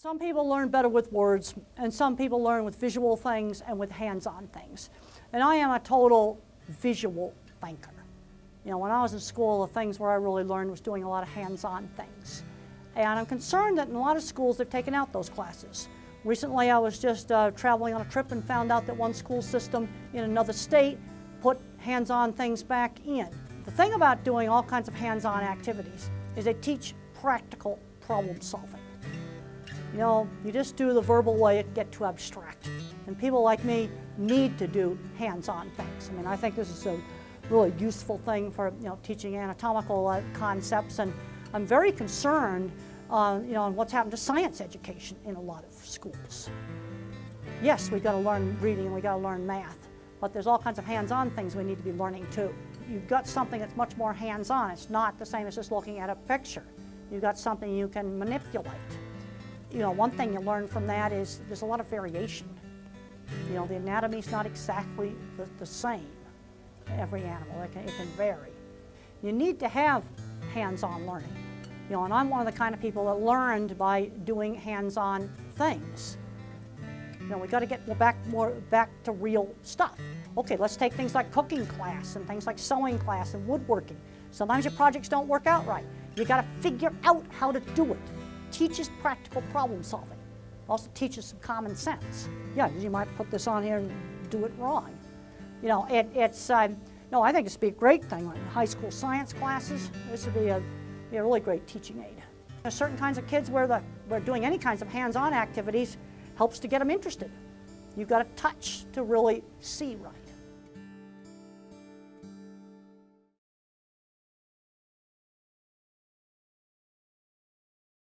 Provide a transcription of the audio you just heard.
Some people learn better with words, and some people learn with visual things and with hands-on things. And I am a total visual thinker. You know, when I was in school, the things where I really learned was doing a lot of hands-on things. And I'm concerned that in a lot of schools they've taken out those classes. Recently I was just uh, traveling on a trip and found out that one school system in another state put hands-on things back in. The thing about doing all kinds of hands-on activities is they teach practical problem solving. You know, you just do the verbal way, it get too abstract. And people like me need to do hands-on things. I mean, I think this is a really useful thing for, you know, teaching anatomical uh, concepts. And I'm very concerned, uh, you know, on what's happened to science education in a lot of schools. Yes, we've got to learn reading and we've got to learn math, but there's all kinds of hands-on things we need to be learning too. You've got something that's much more hands-on. It's not the same as just looking at a picture. You've got something you can manipulate you know, one thing you learn from that is there's a lot of variation. You know, the anatomy's not exactly the, the same, every animal. It can, it can vary. You need to have hands-on learning. You know, and I'm one of the kind of people that learned by doing hands-on things. You know, we got to get back more back to real stuff. Okay, let's take things like cooking class and things like sewing class and woodworking. Sometimes your projects don't work out right. You got to figure out how to do it teaches practical problem solving. Also teaches some common sense. Yeah, you might put this on here and do it wrong. You know, it, it's, uh, no, I think this would be a great thing in high school science classes. This would be a, be a really great teaching aid. There's certain kinds of kids where, the, where doing any kinds of hands-on activities helps to get them interested. You've got to touch to really see right.